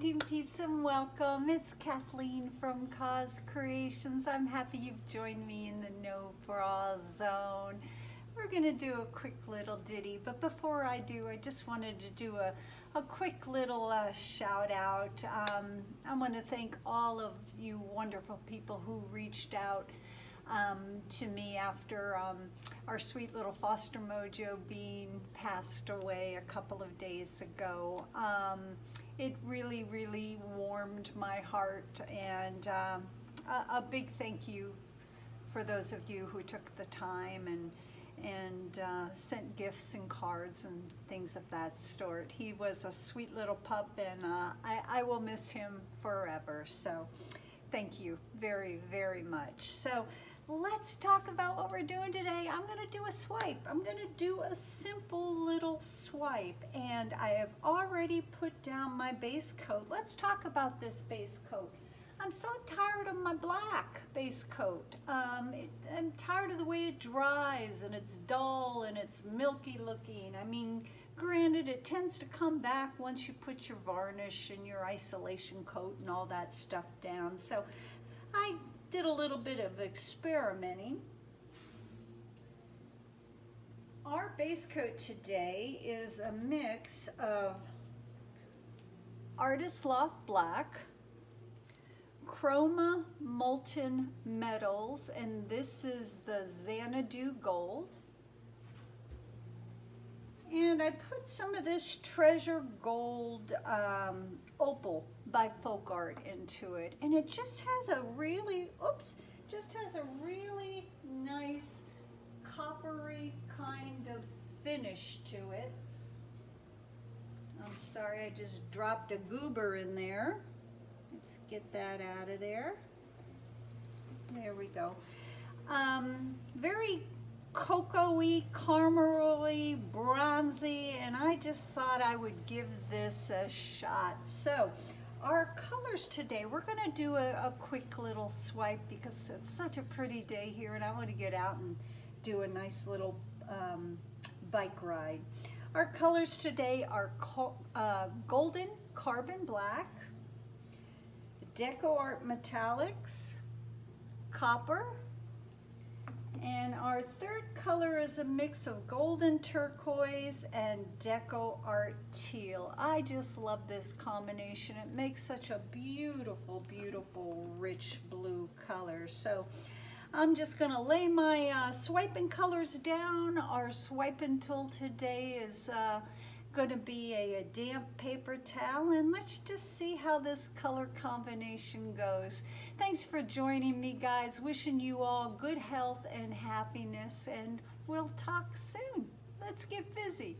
painting peeps and welcome. It's Kathleen from COZ Creations. I'm happy you've joined me in the no bra zone. We're gonna do a quick little ditty, but before I do, I just wanted to do a, a quick little uh, shout out. Um, I wanna thank all of you wonderful people who reached out um, to me after um, our sweet little foster mojo being passed away a couple of days ago. Um, it really, really warmed my heart and uh, a, a, big thank you for those of you who took the time and and uh, sent gifts and cards and things of that sort. He was a sweet little pup and uh, I, I will miss him forever. So thank you very, very much. So let's talk about what we're doing today. I'm gonna do a swipe. I'm gonna do a simple little swipe and I have already put down my base coat. Let's talk about this base coat. I'm so tired of my black base coat. Um, it, I'm tired of the way it dries and it's dull and it's milky looking. I mean, granted, it tends to come back once you put your varnish and your isolation coat and all that stuff down. So I did a little bit of experimenting. Our base coat today is a mix of Artist Loft Black, Chroma Molten Metals, and this is the Xanadu Gold. And I put some of this Treasure Gold um, Opal by Folk Art into it. And it just has a really, oops, just has a really nice coppery kind of finish to it. I'm sorry, I just dropped a goober in there. Let's get that out of there. There we go. Um, very cocoa-y, caramely, bronzy, and I just thought I would give this a shot. So our colors today, we're gonna do a, a, quick little swipe because it's such a pretty day here and I wanna get out and do a nice little um, bike ride. Our colors today are uh, Golden Carbon Black, Deco Art Metallics, Copper, and our third color is a mix of golden turquoise and deco art teal. I just love this combination. It makes such a beautiful, beautiful, rich blue color. So I'm just gonna lay my uh, swiping colors down. Our swiping tool today is uh, going to be a, a, damp paper towel and let's just see how this color combination goes. Thanks for joining me guys. Wishing you all good health and happiness and we'll talk soon. Let's get busy.